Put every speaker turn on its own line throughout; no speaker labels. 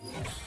team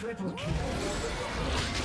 Triple kill.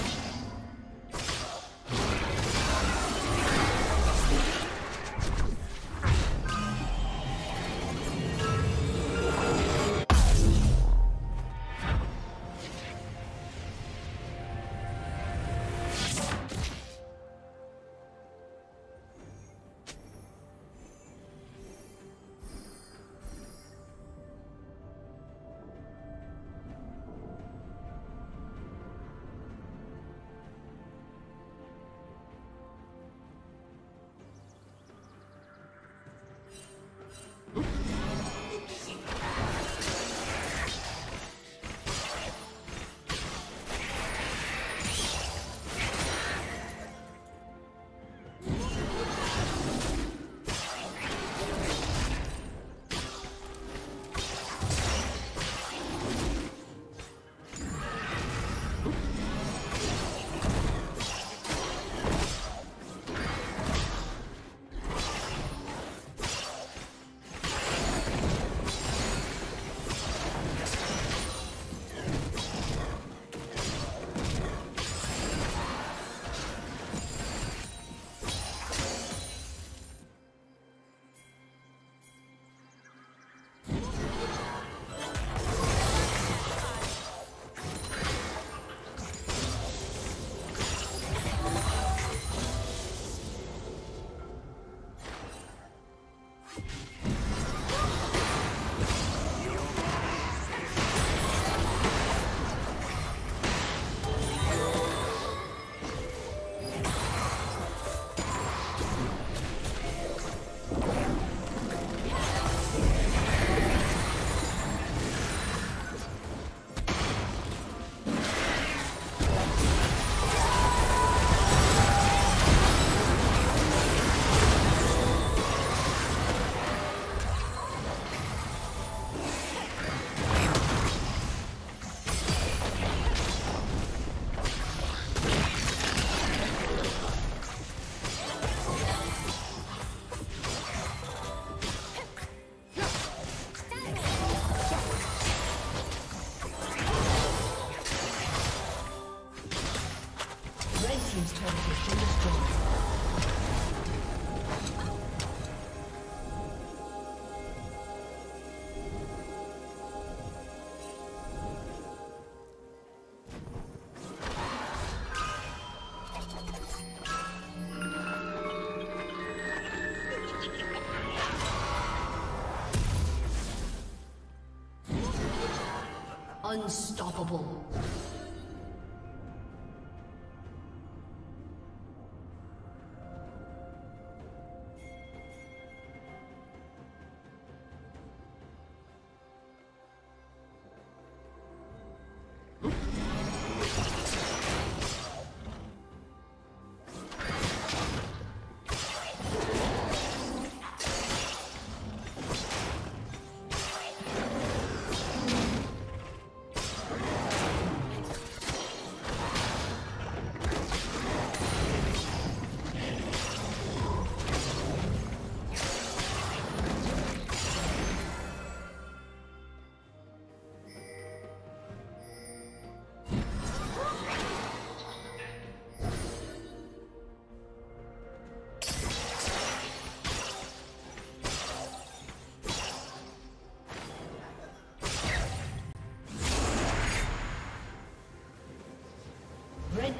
Unstoppable.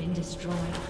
Been destroyed.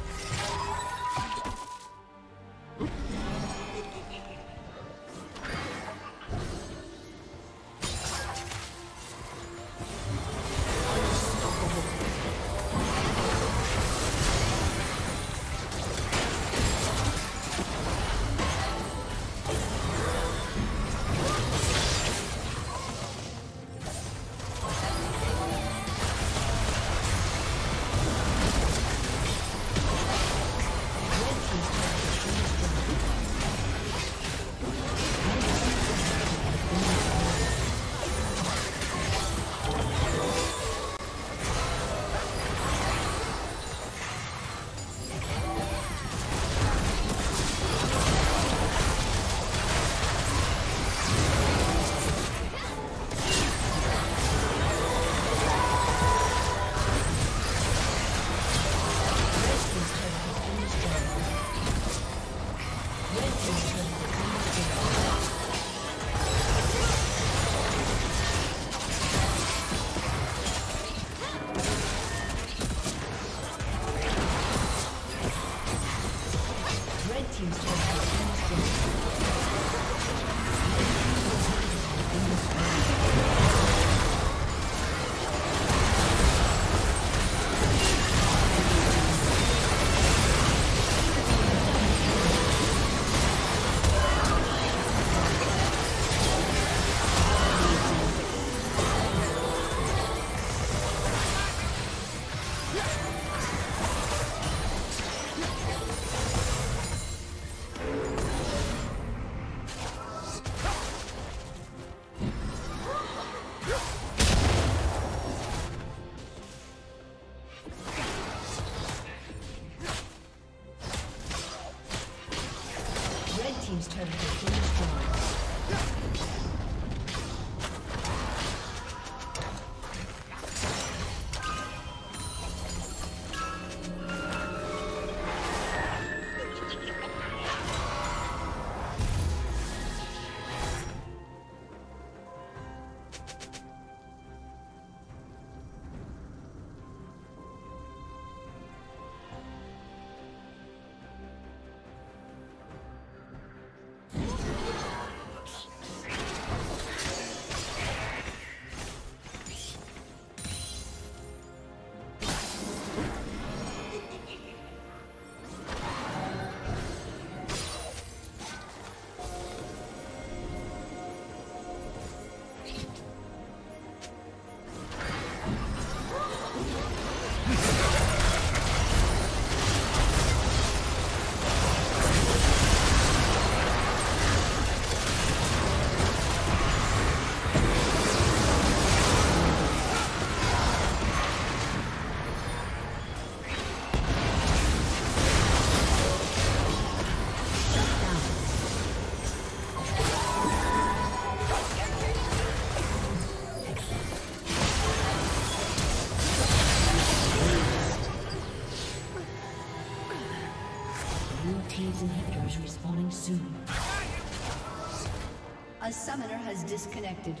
Disconnected.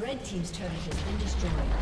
Red Team's turret has been destroyed.